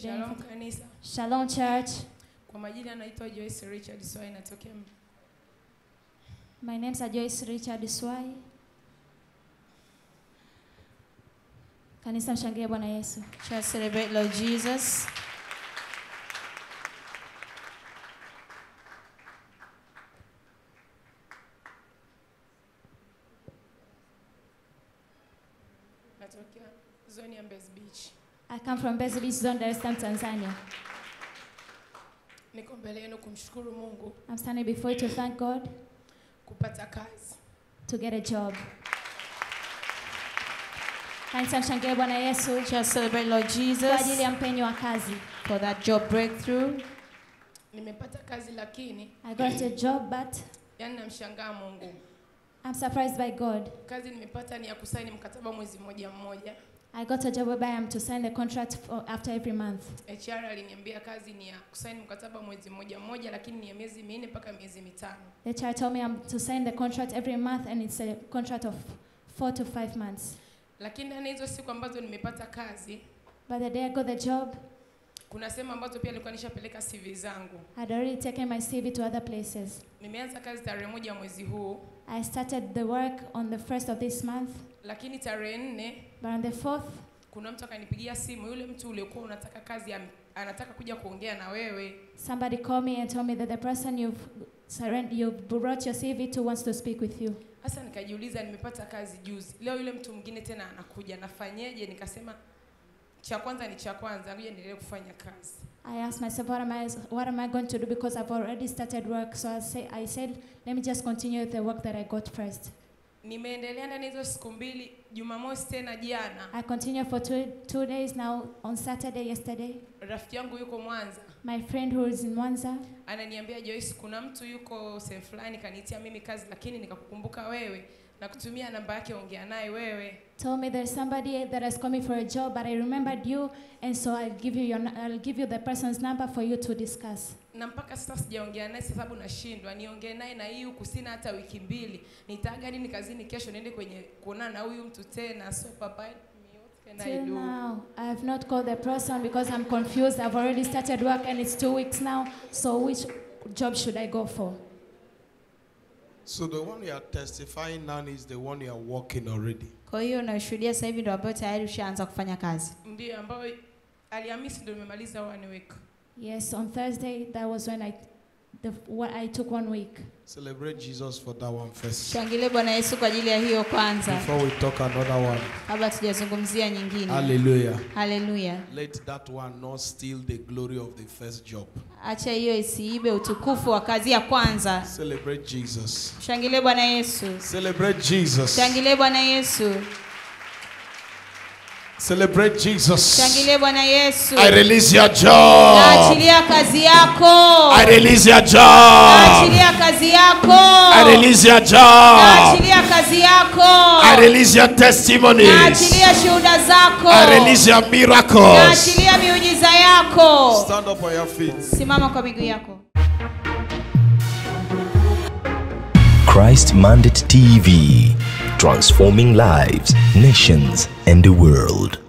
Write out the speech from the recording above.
Shalom kanisa. Shalom Church. Kwa majina anaitwa Joyce Richard Swai natokea My name is Joyce Richard Swai. Kanisa mshangilie Bwana Yesu. Just celebrate Lord Jesus. Natokea zoni ya Mbezi Beach. I come from Mbezi Beach Zone, Dar es Salaam, Tanzania. Niko mbele yenu kumshukuru Mungu I'm standing before you to thank God kupata kazi. to get a job. Kanisa mshangilie Bwana Yesu Just celebrate Lord kwa ajili Jesus ya mpenyo wa kazi. for that job breakthrough. Nimepata kazi lakini I got a job but yani namshangaa Mungu. I'm surprised by God. Kazi nimepata ni ya kusaini mkataba mwezi mmoja mmoja. I got a job whereby I'm to sign the contract for after every month. HR aliniambia kazi ni ya kusaini mkataba mwezi mmoja mmoja, lakini ni ya miezi minne mpaka miezi mitano. The HR told me I'm to sign the contract every month and it's a contract of four to five months. Lakini ndani hizo siku ambazo nimepata kazi, But the day I got the job, kuna sehemu ambazo pia nilikuwa nishapeleka CV zangu. I'd already taken my CV to other places. Nimeanza kazi tarehe moja mwezi huu, I started the work on the first of this month, lakini tarehe nne but on the fourth, kuna mtu akanipigia simu, yule mtu uliokuwa unataka kazi anataka kuja kuongea na wewe. somebody called me and told me that the person you've surrend- you've brought your CV to wants to speak with you. Sasa nikajiuliza, nimepata kazi juzi, leo yule mtu mwingine tena anakuja, nafanyeje? Nikasema cha kwanza ni cha kwanza, ngoja niendelee kufanya kazi. I asked myself, what am I, what am I going to do? Because I've already started work. So I, say, I said, let me just continue with the work that I got first. Nimeendelea ndani hizo siku mbili. Jumamosi tena jana, I continue for two, two days now. On Saturday, yesterday, rafiki yangu yuko Mwanza my friend who is in Mwanza. Ananiambia Joyce, kuna mtu yuko sehemu fulani kaniitia mimi kazi, lakini nikakukumbuka wewe na kutumia namba yake, ongea naye wewe. told me there's somebody that has come for a job, but I remembered you, and so I'll give you your, I'll give you the person's number for you to discuss. na mpaka sasa sijaongea naye sababu nashindwa. Niongee naye na hii huku sina hata wiki mbili. Nitaaga nini kazini kesho niende kwenye kuonana na huyu mtu tena? So papa me, Till I do now, I have not called the person because I'm confused. I've already started work, and it's two weeks now. So which job should I go for? So the one you are testifying now is the one you are working already. Kwa hiyo unashuhudia sasa hivi ndio ambayo tayari ushaanza kufanya kazi. ndio ambayo Alhamisi ndio nimemaliza one week Yes, on Thursday, that was when I, the, what I took one week. Celebrate Jesus for that one first. Shangilie Bwana Yesu kwa ajili ya hiyo kwanza Before we talk another one. kabla tujazungumzia nyingine. Hallelujah. Hallelujah. Let that one not steal the glory of the first job. Acha hiyo isiibe utukufu wa kazi ya kwanza. Celebrate Jesus. Shangilie Bwana Yesu. Celebrate Jesus. Shangilie Bwana Yesu. Celebrate Jesus. Shangilie Bwana Yesu. I release your job. Naachilia kazi yako. I release your job. Naachilia kazi yako. I release your job. Naachilia kazi yako. I release your testimonies. Naachilia shuhuda zako. I release your miracles. Naachilia miujiza yako. Stand up on your feet. Simama kwa miguu yako. Christ Mandate TV, transforming lives, nations, and the world.